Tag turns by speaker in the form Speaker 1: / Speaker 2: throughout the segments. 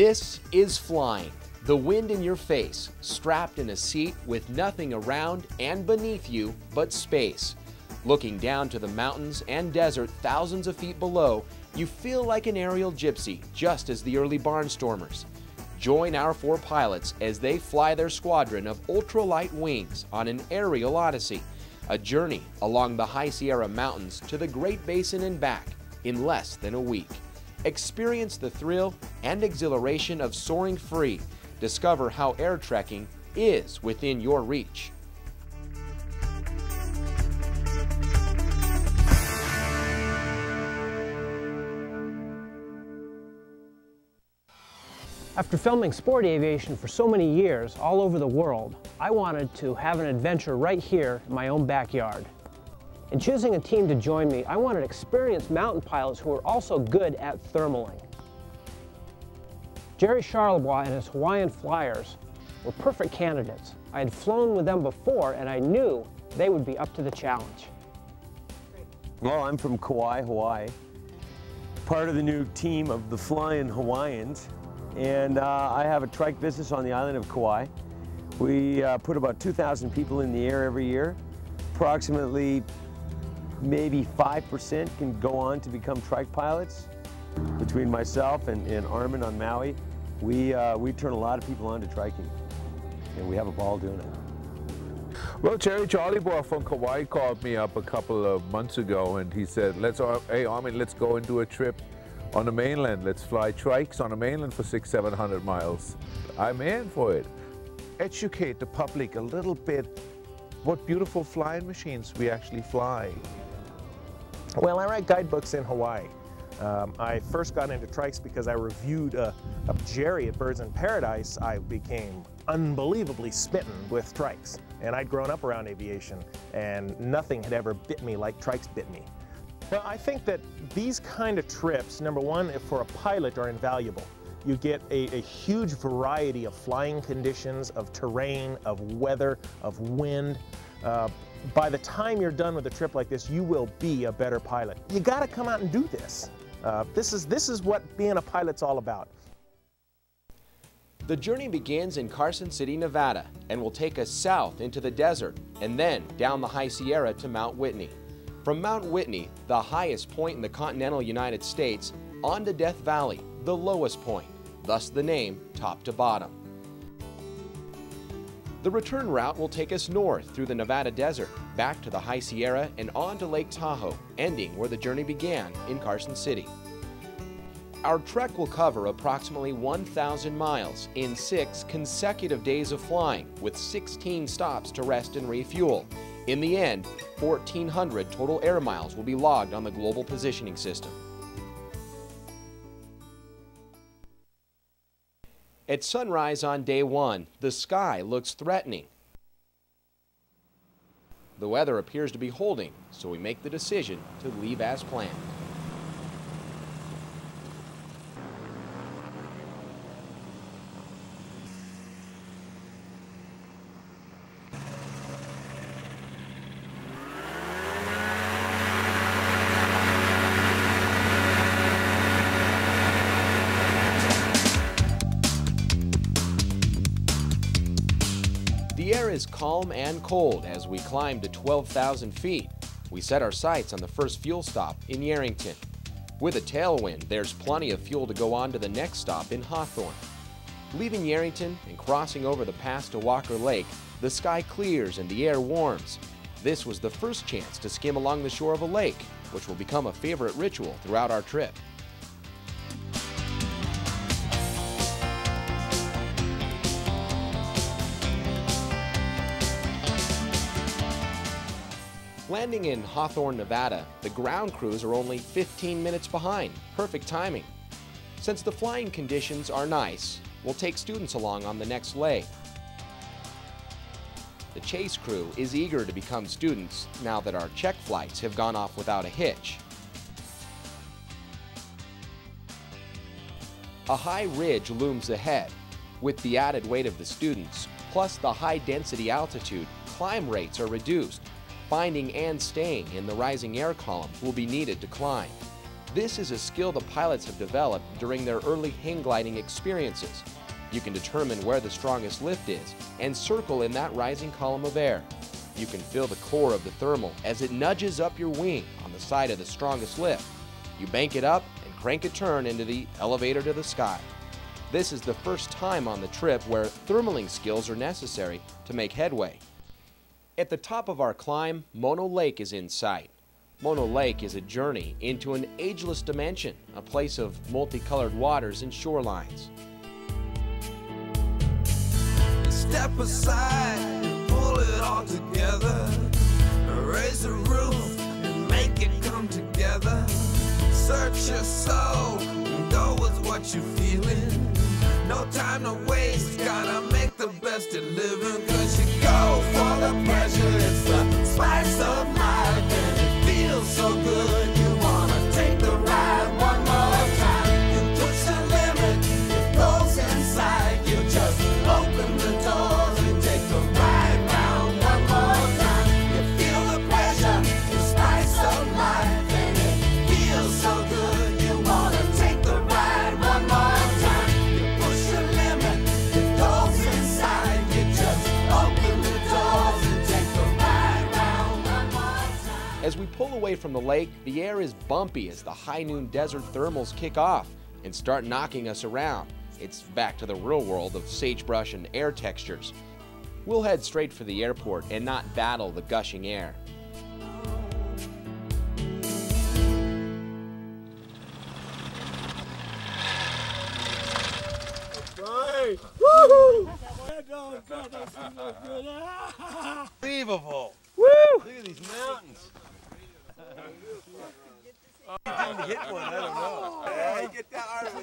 Speaker 1: This is flying. The wind in your face, strapped in a seat with nothing around and beneath you but space. Looking down to the mountains and desert thousands of feet below, you feel like an aerial gypsy, just as the early barnstormers. Join our four pilots as they fly their squadron of ultralight wings on an aerial odyssey, a journey along the High Sierra Mountains to the Great Basin and back in less than a week. Experience the thrill and exhilaration of soaring free. Discover how air trekking is within your reach.
Speaker 2: After filming sport aviation for so many years all over the world, I wanted to have an adventure right here in my own backyard. In choosing a team to join me, I wanted experienced mountain pilots who were also good at thermaling. Jerry Charlebois and his Hawaiian Flyers were perfect candidates. I had flown with them before and I knew they would be up to the challenge.
Speaker 3: Well, I'm from Kauai, Hawaii, part of the new team of the Flying Hawaiians, and uh, I have a trike business on the island of Kauai. We uh, put about 2,000 people in the air every year. Approximately maybe 5% can go on to become trike pilots. Between myself and, and Armin on Maui, we, uh, we turn a lot of people on to triking, and we have a ball doing it.
Speaker 4: Well, Jerry Charlebois from Kauai called me up a couple of months ago, and he said, "Let's, uh, hey Armin, let's go and do a trip on the mainland. Let's fly trikes on the mainland for six, seven hundred miles." I'm in for it. Educate the public a little bit what beautiful flying machines we actually fly.
Speaker 5: Well, I write guidebooks in Hawaii. Um, I first got into trikes because I reviewed a, a Jerry at Birds in Paradise. I became unbelievably smitten with trikes. And I'd grown up around aviation, and nothing had ever bit me like trikes bit me. Well, I think that these kind of trips, number one, for a pilot, are invaluable. You get a, a, huge variety of flying conditions, of terrain, of weather, of wind. Uh, by the time you're done with a trip like this, you will be a better pilot. You got to come out and do this. Uh, this is this is what being a pilot's all about.
Speaker 1: The journey begins in Carson City, Nevada, and will take us south into the desert and then down the High Sierra to Mount Whitney. From Mount Whitney, the highest point in the continental United States, on to Death Valley, the lowest point, thus the name top to bottom. The return route will take us north through the Nevada desert, back to the High Sierra, and on to Lake Tahoe, ending where the journey began in Carson City. Our trek will cover approximately 1,000 miles in six consecutive days of flying, with 16 stops to rest and refuel. In the end, 1,400 total air miles will be logged on the Global Positioning System. At sunrise on day one, the sky looks threatening. The weather appears to be holding, so we make the decision to leave as planned. Is calm and cold as we climb to 12,000 feet. We set our sights on the first fuel stop in Yerington. With a tailwind, there's plenty of fuel to go on to the next stop in Hawthorne. Leaving Yerington and crossing over the pass to Walker Lake, the sky clears and the air warms. This was the first chance to skim along the shore of a lake, which will become a favorite ritual throughout our trip. Landing in Hawthorne, Nevada, the ground crews are only 15 minutes behind. Perfect timing. Since the flying conditions are nice, we'll take students along on the next leg. The chase crew is eager to become students now that our check flights have gone off without a hitch. A high ridge looms ahead. With the added weight of the students, plus the high density altitude, climb rates are reduced. Finding and staying in the rising air column will be needed to climb. This is a skill the pilots have developed during their early hang gliding experiences. You can determine where the strongest lift is and circle in that rising column of air. You can feel the core of the thermal as it nudges up your wing on the side of the strongest lift. You bank it up and crank a turn into the elevator to the sky. This is the first time on the trip where thermaling skills are necessary to make headway. At the top of our climb, Mono Lake is in sight. Mono Lake is a journey into an ageless dimension, a place of multicolored waters and shorelines.
Speaker 6: Step aside pull it all together. Raise the roof and make it come together. Search your soul and go with what you're feeling. No time to waste, gotta make the best of living. Cause you go for the pleasure, it's the spice of life.
Speaker 1: Away from the lake, the air is bumpy as the high noon desert thermals kick off and start knocking us around. It's back to the real world of sagebrush and air textures. We'll head straight for the airport and not battle the gushing air.
Speaker 3: Unbelievable.
Speaker 2: Woo!
Speaker 3: Look at these mountains.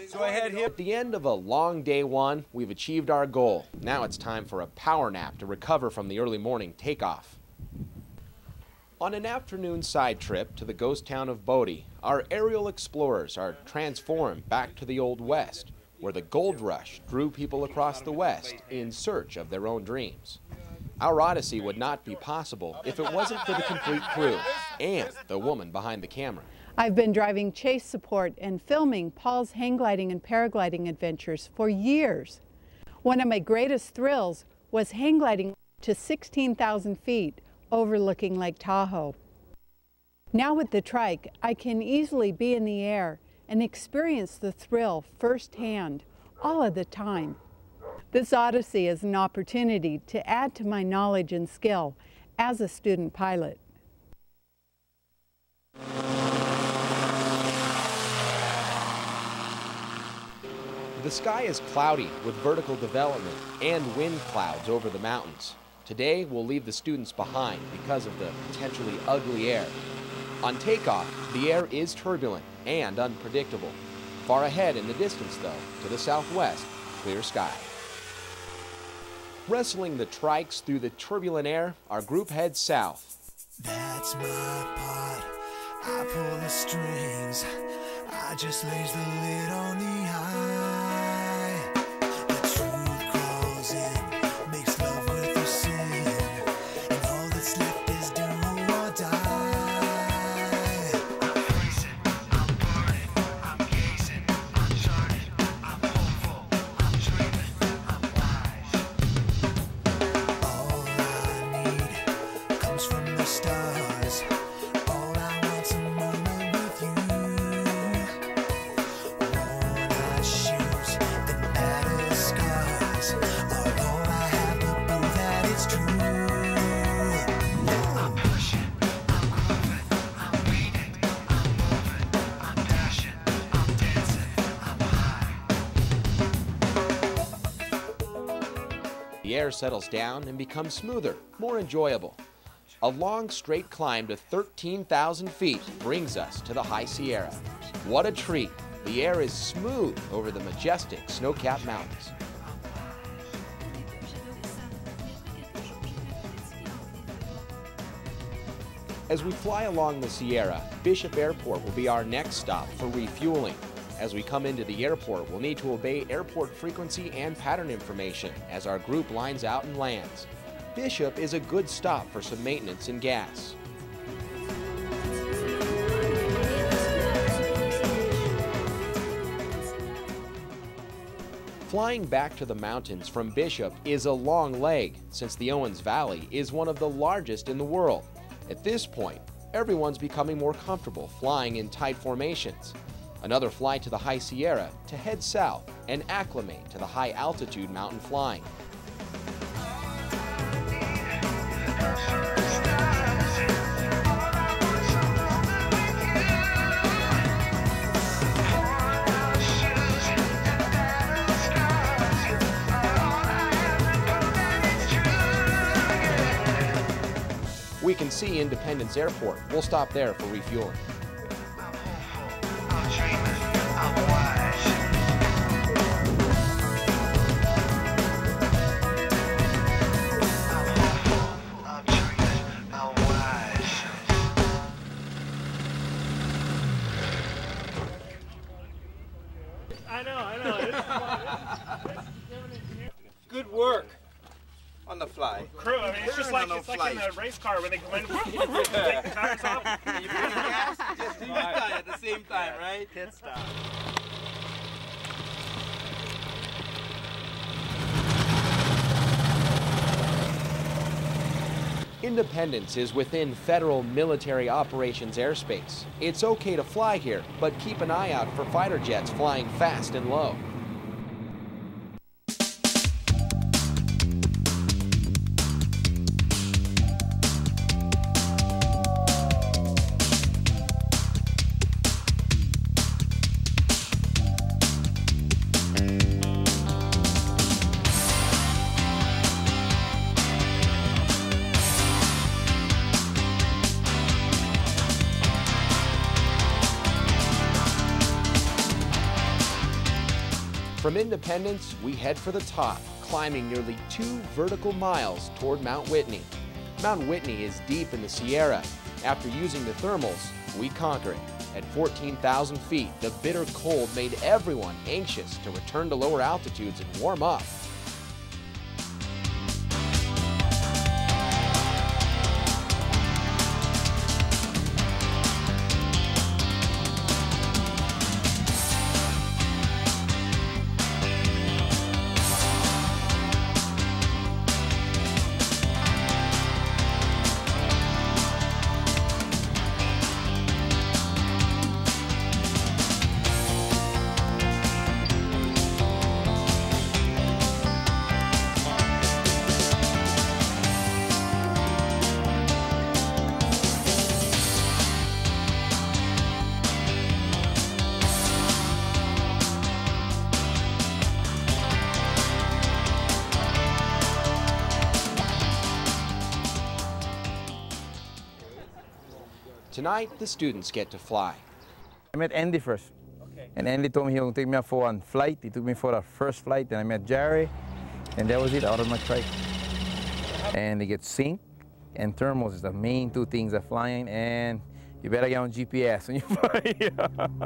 Speaker 3: So I had.
Speaker 1: At the end of a long day one, we've achieved our goal. Now it's time for a power nap to recover from the early morning takeoff. On an afternoon side trip to the ghost town of Bodie, our aerial explorers are transformed back to the Old West, where the gold rush drew people across the West in search of their own dreams. Our odyssey would not be possible if it wasn't for the complete crew and the woman behind the camera.
Speaker 7: I've been driving chase support and filming Paul's hang gliding and paragliding adventures for years. One of my greatest thrills was hang gliding to 16,000 feet overlooking Lake Tahoe. Now with the trike, I can easily be in the air and experience the thrill firsthand, all of the time. This odyssey is an opportunity to add to my knowledge and skill as a student pilot.
Speaker 1: The sky is cloudy with vertical development and wind clouds over the mountains. Today, we'll leave the students behind because of the potentially ugly air. On takeoff, the air is turbulent and unpredictable. Far ahead in the distance, though, to the southwest, clear sky. Wrestling the trikes through the turbulent air, our group heads south.
Speaker 8: That's my part. I pull the strings. I just lays the lid on the eye.
Speaker 1: Settles down and becomes smoother, more enjoyable. A long, straight climb to 13,000 feet brings us to the High Sierra. What a treat! The air is smooth over the majestic snow-capped mountains. As we fly along the Sierra, Bishop Airport will be our next stop for refueling. As we come into the airport, we'll need to obey airport frequency and pattern information as our group lines out and lands. Bishop is a good stop for some maintenance and gas. Flying back to the mountains from Bishop is a long leg, since the Owens Valley is one of the largest in the world. At this point, everyone's becoming more comfortable flying in tight formations. Another flight to the High Sierra to head south and acclimate to the high altitude mountain flying. We can see Independence Airport. We'll stop there for refueling.
Speaker 9: On the fly.
Speaker 10: Crew, I mean, it's just like
Speaker 9: on
Speaker 10: it's like in
Speaker 9: flight.
Speaker 10: the race car when they come in, take the tires off.
Speaker 9: You put the gas, just do that at the same time, right?
Speaker 10: Pit stop.
Speaker 1: Independence is within federal military operations airspace. It's okay to fly here, but keep an eye out for fighter jets flying fast and low. We head for the top, climbing nearly two vertical miles toward Mount Whitney. Mount Whitney is deep in the Sierra. After using the thermals, we conquer it. At 14,000 feet, the bitter cold made everyone anxious to return to lower altitudes and warm up. Tonight, the students get to fly.
Speaker 11: I met Andy first. And Andy told me he would take me out for one flight. He took me for the first flight. Then I met Jerry. And that was it, out of my trike. And they get synced. and thermals is the main two things of flying, and you better get on GPS when you fly.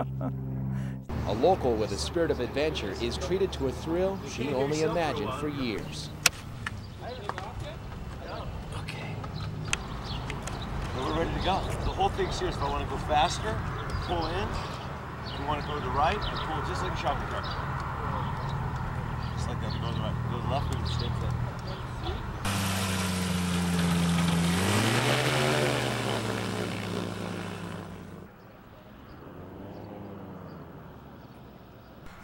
Speaker 1: A local with a spirit of adventure is treated to a thrill she only imagined for years.
Speaker 3: We're ready to go. The whole thing's here. If I want to go faster, pull in. If you want to go to the right, and pull just like a shopping cart. Just like that. Go to the right. Go to the left, and stay put.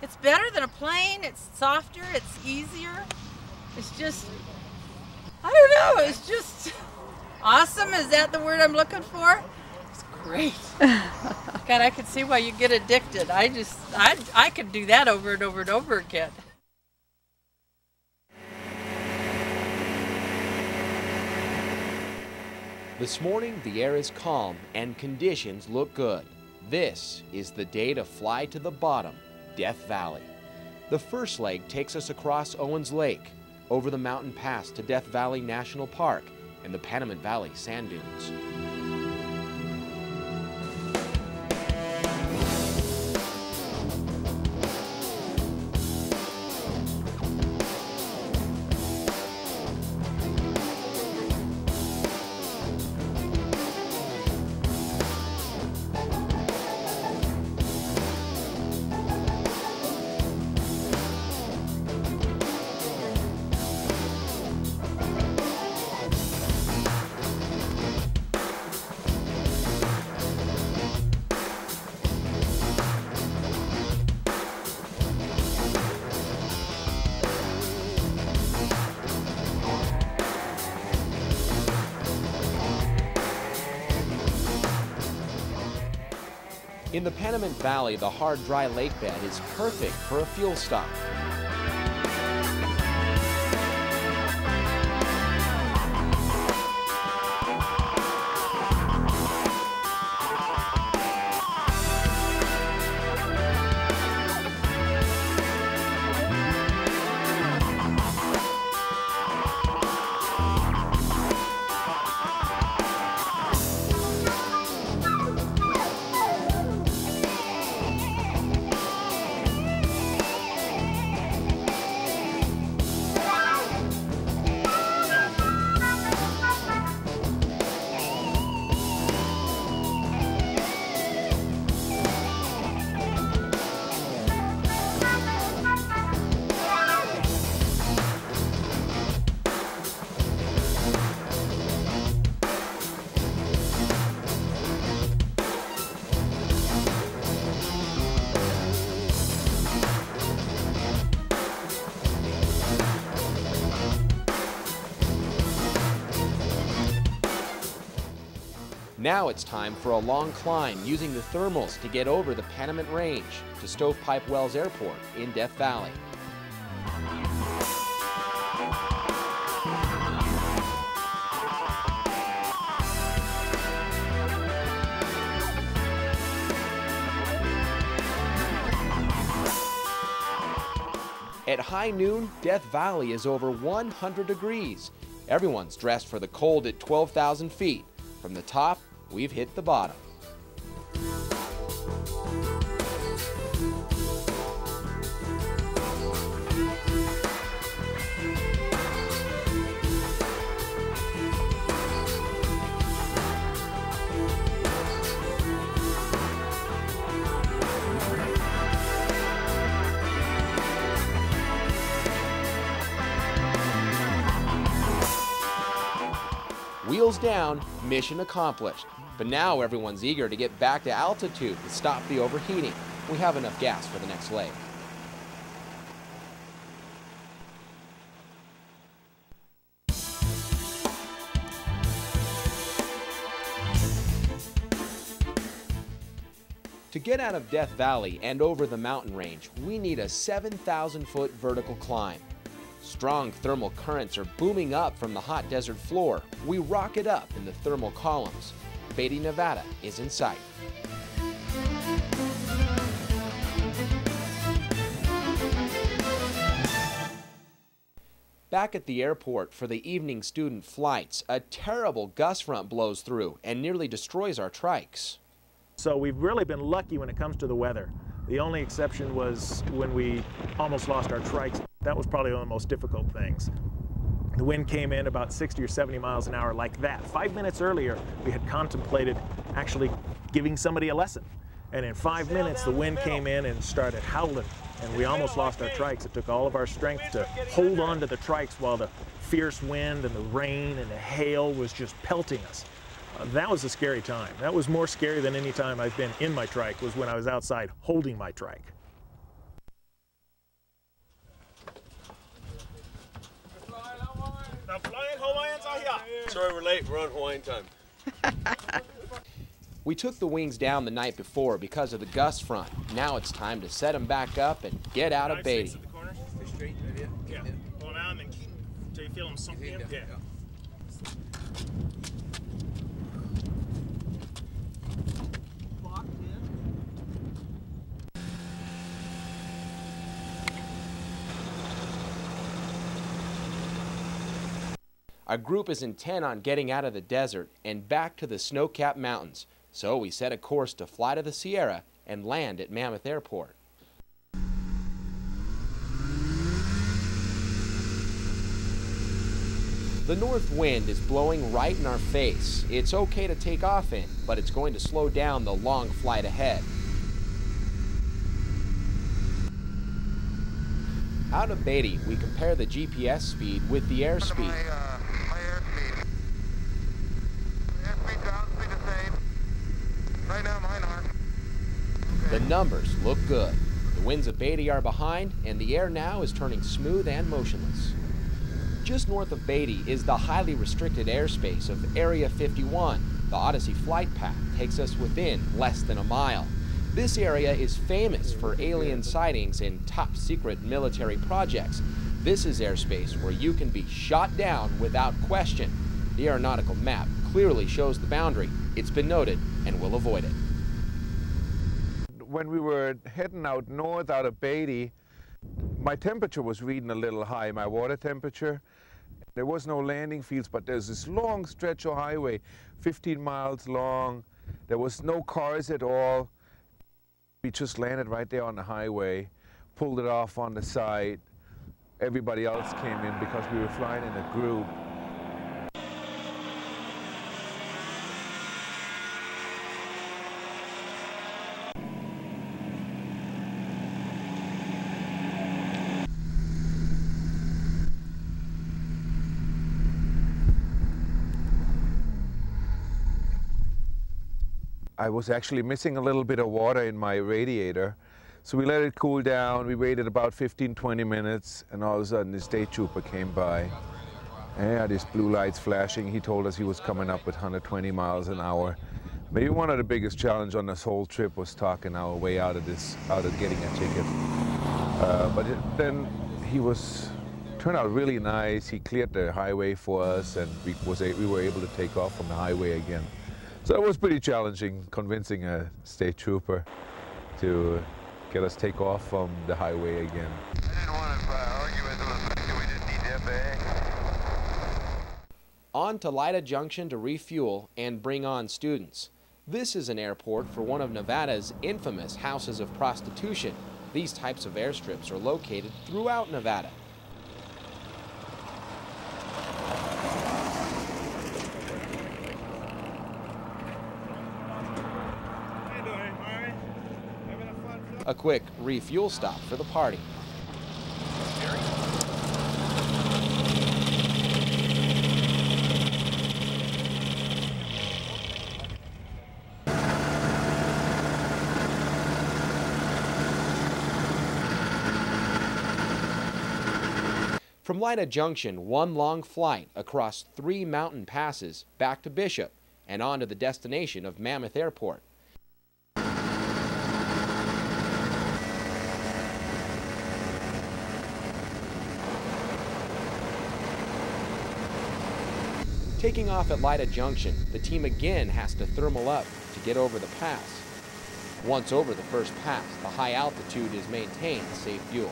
Speaker 12: It's better than a plane. It's softer. It's easier. It's just, I don't know. It's just awesome. Is that the word I'm looking for? It's great. God, I could see why you get addicted. I just, I, I could do that over and over and over again.
Speaker 1: This morning, the air is calm and conditions look good. This is the day to fly to the bottom, Death Valley. The first leg takes us across Owens Lake, over the mountain pass to Death Valley National Park and the Panamint Valley sand dunes. Panamint Valley, the hard, dry lake bed is perfect for a fuel stop. Now it's time for a long climb using the thermals to get over the Panamint Range to Stovepipe Wells Airport in Death Valley. At high noon, Death Valley is over 100 degrees. Everyone's dressed for the cold at 12,000 feet. From the top, we've hit the bottom. Down, mission accomplished. But now everyone's eager to get back to altitude to stop the overheating. We have enough gas for the next leg. To get out of Death Valley and over the mountain range, we need a 7,000 foot vertical climb. Strong thermal currents are booming up from the hot desert floor. We rocket up in the thermal columns. Beatty, Nevada is in sight. Back at the airport for the evening student flights, a terrible gust front blows through and nearly destroys our trikes.
Speaker 5: So we've really been lucky when it comes to the weather. The only exception was when we almost lost our trikes. That was probably one of the most difficult things. The wind came in about 60 or 70 miles an hour like that. Five minutes earlier, we had contemplated actually giving somebody a lesson. And in five minutes, the wind came in and started howling, and we almost lost our trikes. It took all of our strength to hold on to the trikes while the fierce wind and the rain and the hail was just pelting us. Uh, that was a scary time. That was more scary than any time I've been in my trike was when I was outside holding my trike.
Speaker 10: The flying Hawaiians are here.
Speaker 3: Sorry we're late. We're on Hawaiian time.
Speaker 1: We took the wings down the night before because of the gust front. Now it's time to set them back up and get out of
Speaker 10: Five, six
Speaker 1: Beatty.
Speaker 10: at the corner. Straight, right Yeah. Pull them out and then keep until you feel them sunk in. Yeah.
Speaker 1: Our group is intent on getting out of the desert and back to the snow-capped mountains, so we set a course to fly to the Sierra and land at Mammoth Airport. The north wind is blowing right in our face. It's okay to take off in, but it's going to slow down the long flight ahead. Out of Beatty, we compare the GPS speed with the airspeed.
Speaker 13: Right now, mine are.
Speaker 1: The numbers look good. The winds of Beatty are behind, and the air now is turning smooth and motionless. Just north of Beatty is the highly restricted airspace of Area 51. The Odyssey flight path takes us within less than a mile. This area is famous for alien sightings and top secret military projects. This is airspace where you can be shot down without question. The aeronautical map clearly shows the boundary. It's been noted, and we'll avoid it.
Speaker 4: When we were heading out north out of Beatty, my temperature was reading a little high, my water temperature. There was no landing fields, but there's this long stretch of highway, 15 miles long. There was no cars at all. We just landed right there on the highway, pulled it off on the side. Everybody else came in because we were flying in a group. I was actually missing a little bit of water in my radiator. So we let it cool down. We waited about 15, 20 minutes, and all of a sudden the state trooper came by. And had his blue lights flashing. He told us he was coming up with 120 miles an hour. Maybe one of the biggest challenge on this whole trip was talking our way out of this, out of getting a ticket. Uh, but it, then he was turned out really nice. He cleared the highway for us, and we was a, we were able to take off from the highway again. So it was pretty challenging convincing a state trooper to uh, get us take off from the highway again.
Speaker 1: On to Lida Junction to refuel and bring on students. This is an airport for one of Nevada's infamous houses of prostitution. These types of airstrips are located throughout Nevada. A quick refuel stop for the party. From Lida Junction, one long flight across three mountain passes back to Bishop and on to the destination of Mammoth Airport. Taking off at Lida Junction, the team again has to thermal up to get over the pass. Once over the first pass, the high altitude is maintained to save fuel.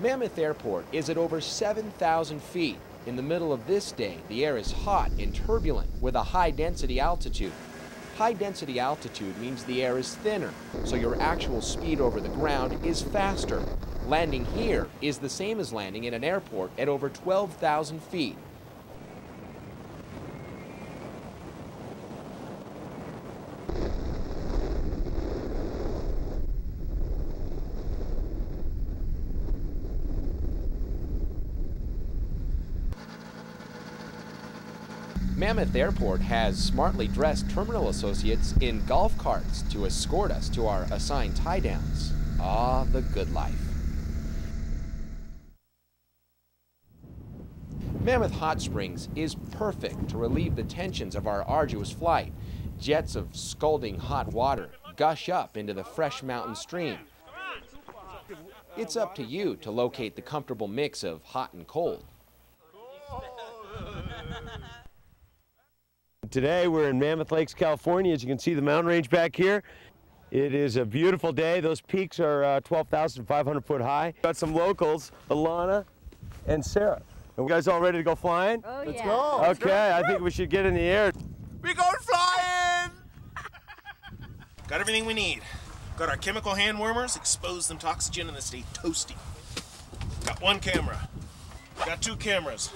Speaker 1: Mammoth Airport is at over 7,000 feet in the middle of this day, the air is hot and turbulent with a high density altitude. High density altitude means the air is thinner, so your actual speed over the ground is faster. Landing here is the same as landing in an airport at over 12,000 feet. Mammoth Airport has smartly dressed terminal associates in golf carts to escort us to our assigned tie downs. Ah, the good life. Mammoth Hot Springs is perfect to relieve the tensions of our arduous flight. Jets of scalding hot water gush up into the fresh mountain stream. It's up to you to locate the comfortable mix of hot and cold.
Speaker 3: Today we're in Mammoth Lakes, California. As you can see the mountain range back here. It is a beautiful day. Those peaks are uh, 12,500 foot high. Got some locals, Alana and Sarah. Are you guys all ready to go flying?
Speaker 14: Oh,
Speaker 3: Let's
Speaker 14: yeah.
Speaker 3: go. Okay, I think we should get in the air.
Speaker 10: We going flying! Got everything we need. Got our chemical hand warmers, expose them to oxygen and they stay toasty. Got one camera. Got two cameras.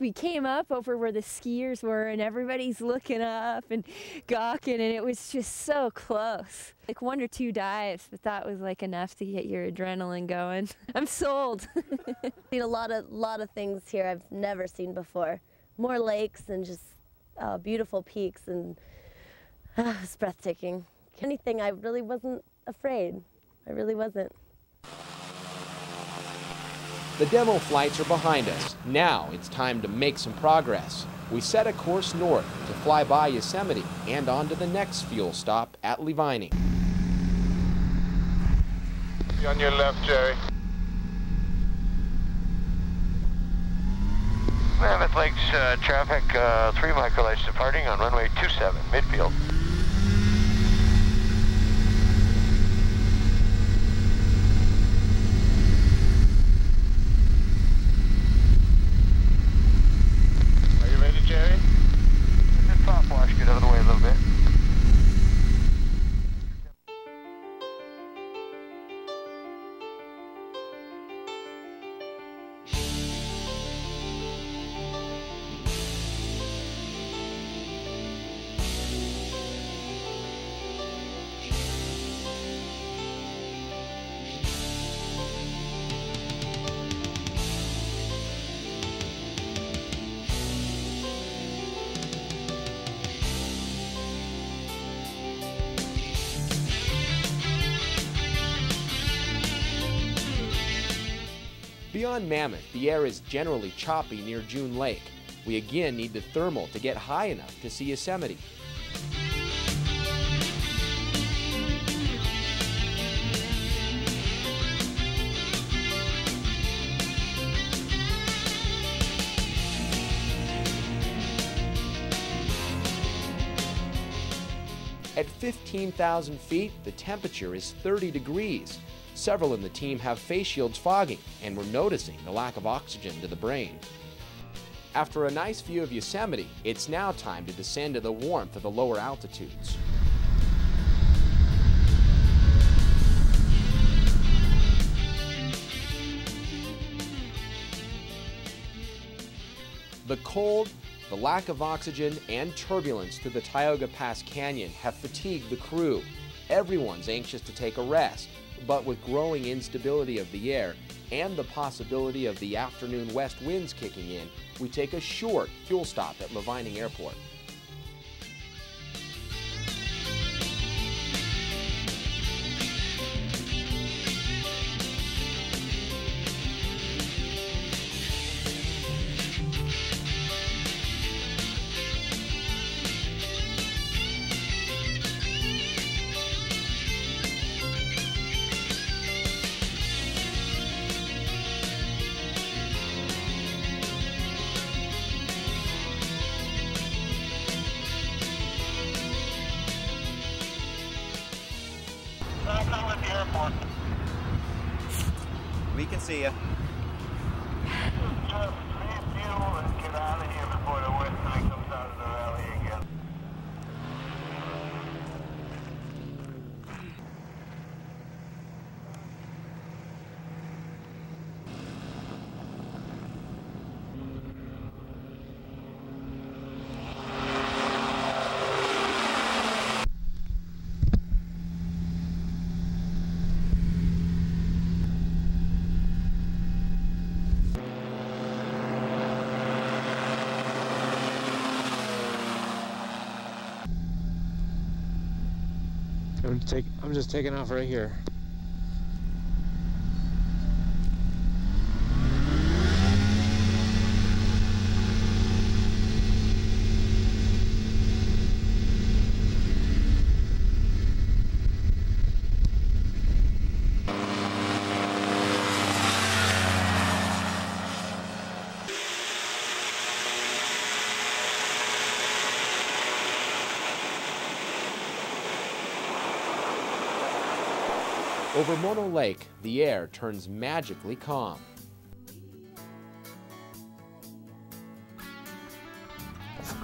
Speaker 14: We came up over where the skiers were, and everybody's looking up and gawking, and it was just so close. Like one or two dives, but that was like enough to get your adrenaline going. I'm sold.
Speaker 15: seen a lot of lot of things here I've never seen before. More lakes and just uh, beautiful peaks, and uh, it's breathtaking. Anything, I really wasn't afraid. I really wasn't.
Speaker 1: The demo flights are behind us. Now it's time to make some progress. We set a course north to fly by Yosemite and on to the next fuel stop at Lee
Speaker 13: Vining. On your left, Jerry. Mammoth Lakes uh, traffic, uh, three microlights departing on runway 27, midfield. Are you ready, Jerry? Just top wash, get out of the way a little bit.
Speaker 1: Beyond Mammoth, the air is generally choppy near June Lake. We again need the thermal to get high enough to see Yosemite. At 15,000 feet, the temperature is 30 degrees. Several in the team have face shields fogging, and we're noticing the lack of oxygen to the brain. After a nice view of Yosemite, it's now time to descend to the warmth of the lower altitudes. The cold, the lack of oxygen, and turbulence through the Tioga Pass Canyon have fatigued the crew. Everyone's anxious to take a rest, but with growing instability of the air and the possibility of the afternoon west winds kicking in, we take a short fuel stop at Lee
Speaker 16: Vining Airport. See you.
Speaker 17: I'm take I'm just taking off right here.
Speaker 1: Over Mono Lake, the air turns magically calm.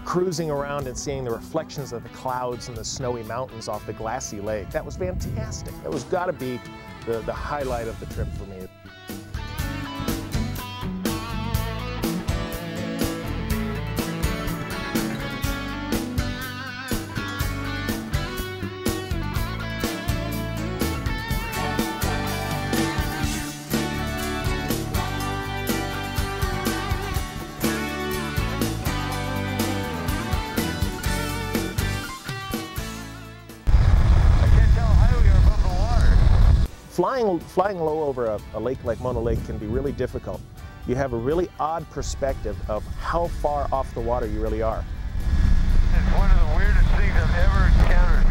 Speaker 5: Cruising around and seeing the reflections of the clouds and the snowy mountains off the glassy lake, that was fantastic. That was got to be the, the highlight of the trip for me. Flying, low over a, a lake like Mono Lake can be really difficult. You have a really odd perspective of how far off the water you really are.
Speaker 13: It's one of the weirdest things I've ever encountered.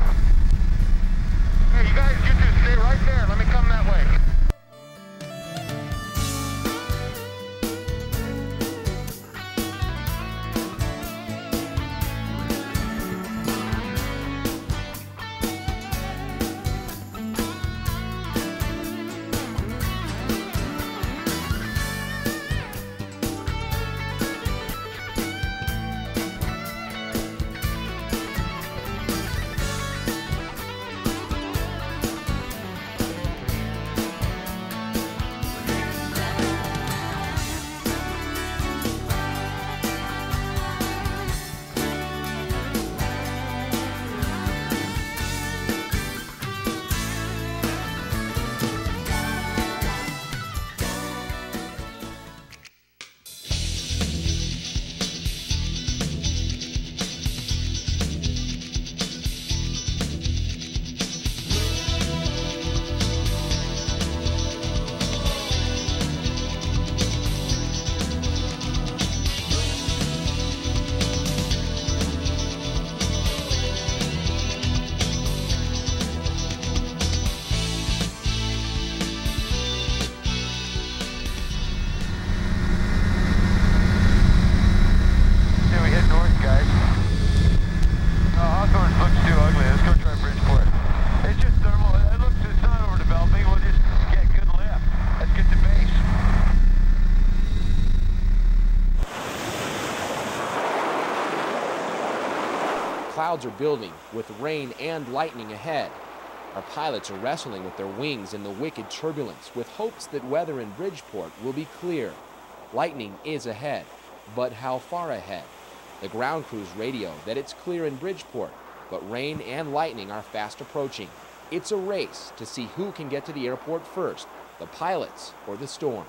Speaker 13: Hey, you guys stay right there. Let me come that way.
Speaker 1: Clouds are building with rain and lightning ahead. Our pilots are wrestling with their wings in the wicked turbulence with hopes that weather in Bridgeport will be clear. Lightning is ahead, but how far ahead? The ground crews radio that it's clear in Bridgeport, but rain and lightning are fast approaching. It's a race to see who can get to the airport first, the pilots or the storm.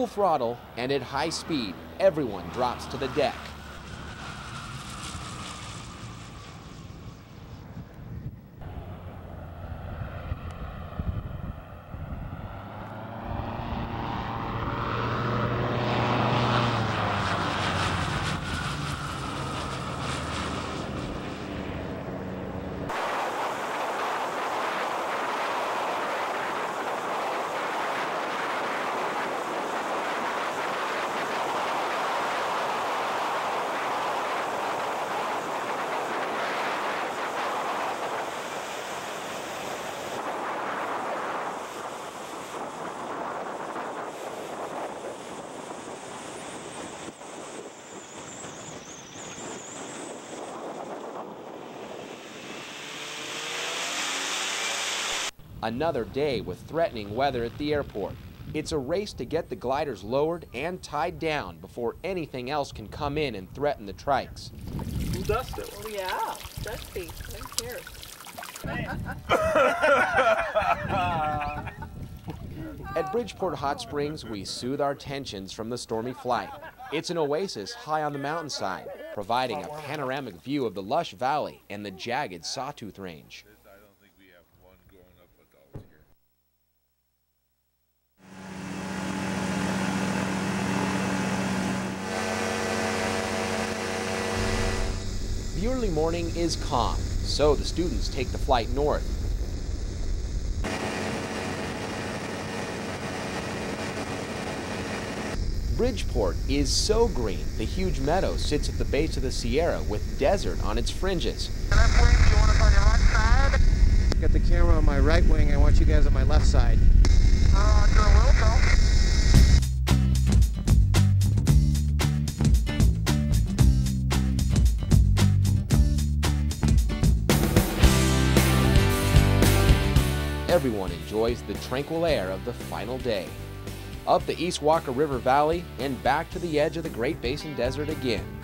Speaker 1: Full throttle and at high speed, everyone drops to the deck. Another day with threatening weather at the airport. It's a race to get the gliders lowered and tied down before anything else can come in and threaten the trikes.
Speaker 16: Who does it?
Speaker 12: Oh, yeah. Dusty. Right here.
Speaker 1: At Bridgeport Hot Springs, we soothe our tensions from the stormy flight. It's an oasis high on the mountainside, providing a panoramic view of the lush valley and the jagged Sawtooth Range. Morning is calm, so the students take the flight north. Bridgeport is so green, the huge meadow sits at the base of the Sierra with desert on its fringes.
Speaker 17: Got the camera on my right wing. I want you guys on my left side.
Speaker 1: Everyone enjoys the tranquil air of the final day. Up the East Walker River Valley and back to the edge of the Great Basin Desert again.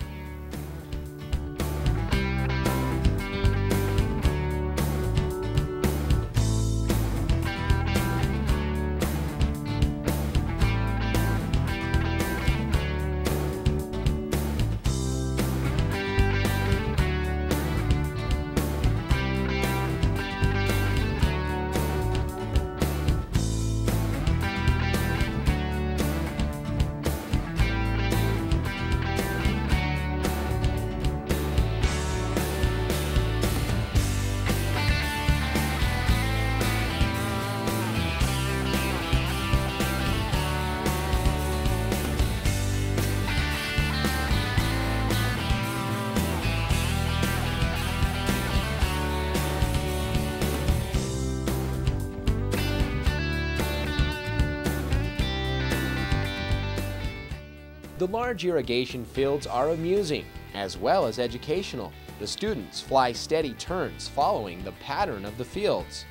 Speaker 1: Large irrigation fields are amusing as well as educational. The students fly steady turns following the pattern of the fields.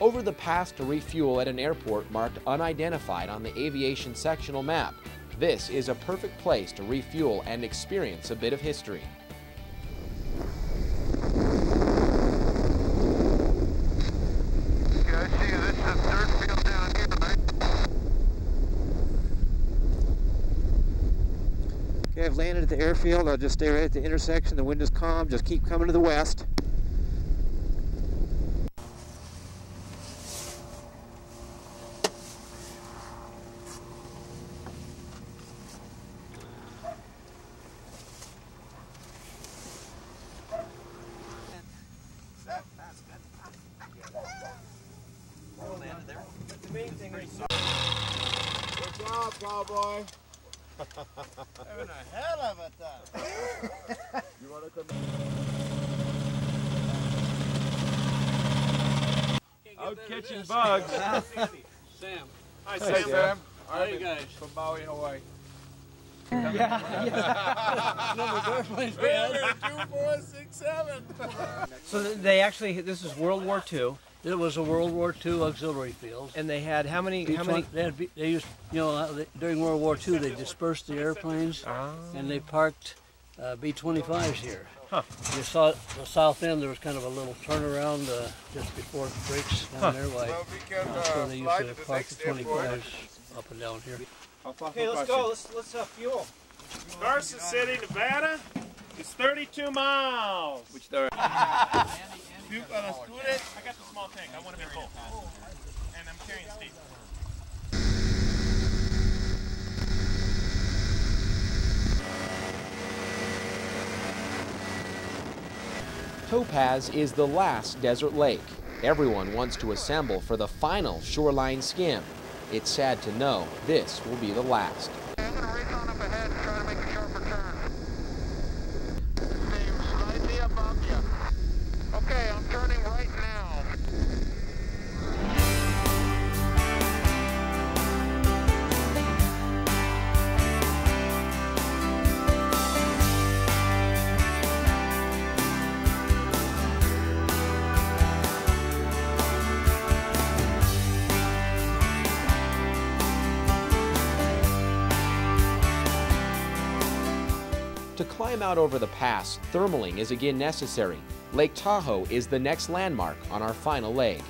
Speaker 1: Over the pass to refuel at an airport marked unidentified on the aviation sectional map, this is a perfect place to refuel and experience a bit of history.
Speaker 17: Okay, I've landed at the airfield. I'll just stay right at the intersection. The wind is calm. Just keep coming to the west.
Speaker 13: Good job, cowboy.
Speaker 16: Having a hell of a time.
Speaker 13: you want to come
Speaker 16: Out
Speaker 13: catching bugs.
Speaker 16: Sam.
Speaker 13: Hi, Sam. Sam.
Speaker 16: How you guys?
Speaker 13: From Maui, Hawaii.
Speaker 16: Yeah, yeah. Number of airplanes we had.
Speaker 13: Two, four, six, seven.
Speaker 2: So they actually, this is World War II.
Speaker 16: It was a World War II auxiliary field.
Speaker 2: And they had how many?
Speaker 16: Each
Speaker 2: how many?
Speaker 16: one- they, had, they used, you know, uh, during World War II, they dispersed the airplanes and they parked uh, B-25s here.
Speaker 2: Huh.
Speaker 16: You saw at the south end, there was kind of a little turnaround uh, just before it breaks down
Speaker 2: Huh.
Speaker 16: there. Like,
Speaker 13: Well, we can,
Speaker 16: that's where
Speaker 13: uh,
Speaker 16: they used
Speaker 13: to
Speaker 16: to
Speaker 13: the
Speaker 16: park the
Speaker 13: airport.
Speaker 16: 25s up and down here.
Speaker 2: Okay, let's go. Let's let's uh, fuel.
Speaker 5: Carson City, Nevada is 32 miles.
Speaker 13: Which direction?
Speaker 5: You uh, got a student? I got the small tank. I want to be full. And I'm carrying Steve.
Speaker 1: Topaz is the last desert lake. Everyone wants to assemble for the final shoreline skim. It's sad to know this will be the last.
Speaker 13: Slightly above you. Okay, I'm turning right now.
Speaker 1: To climb out over the pass, thermaling is again necessary. Lake Tahoe is the next landmark on our final leg.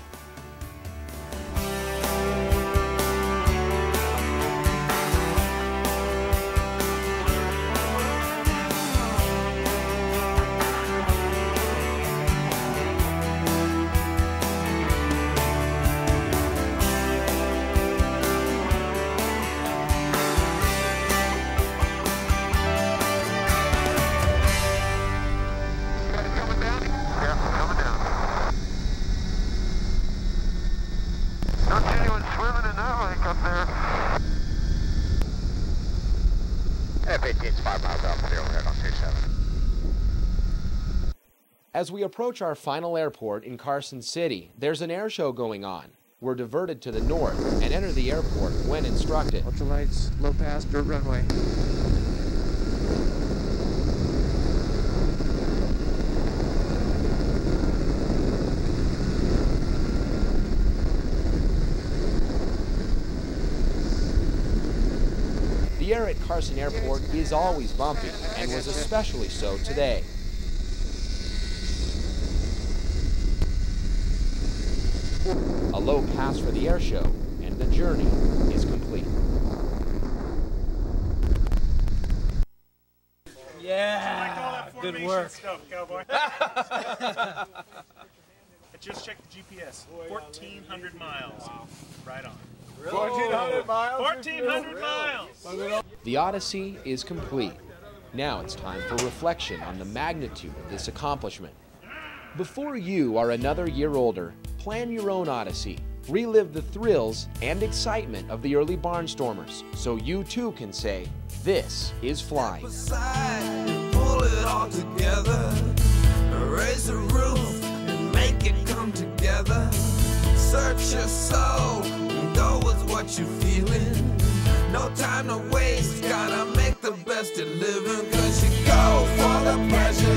Speaker 1: As we approach our final airport in Carson City, there's an air show going on. We're diverted to the north and enter the airport when instructed.
Speaker 17: Ultralights, low pass, dirt runway.
Speaker 1: The air at Carson Airport is always bumpy and was especially so today. A low pass for the air show, and the journey is complete.
Speaker 5: Yeah.
Speaker 2: Good work.
Speaker 5: Stuff, cowboy. I just checked the GPS. 1,400 miles. Right on.
Speaker 13: 1,400 miles?
Speaker 5: 1,400 miles.
Speaker 1: The Odyssey is complete. Now it's time for reflection on the magnitude of this accomplishment. Before you are another year older, plan your own odyssey. Relive the thrills and excitement of the early barnstormers so you too can say, This is flying.
Speaker 6: Search your soul and go with what you're feeling. No time to waste, gotta make the best of living. Cause you go for the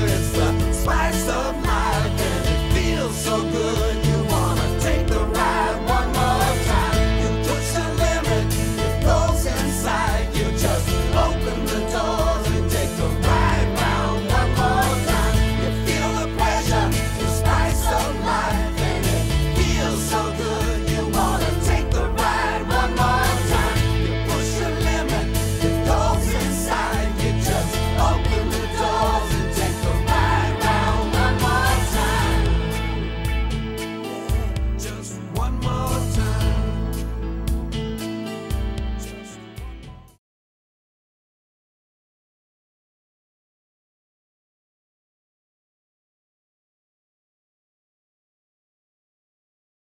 Speaker 6: it's the spice of life.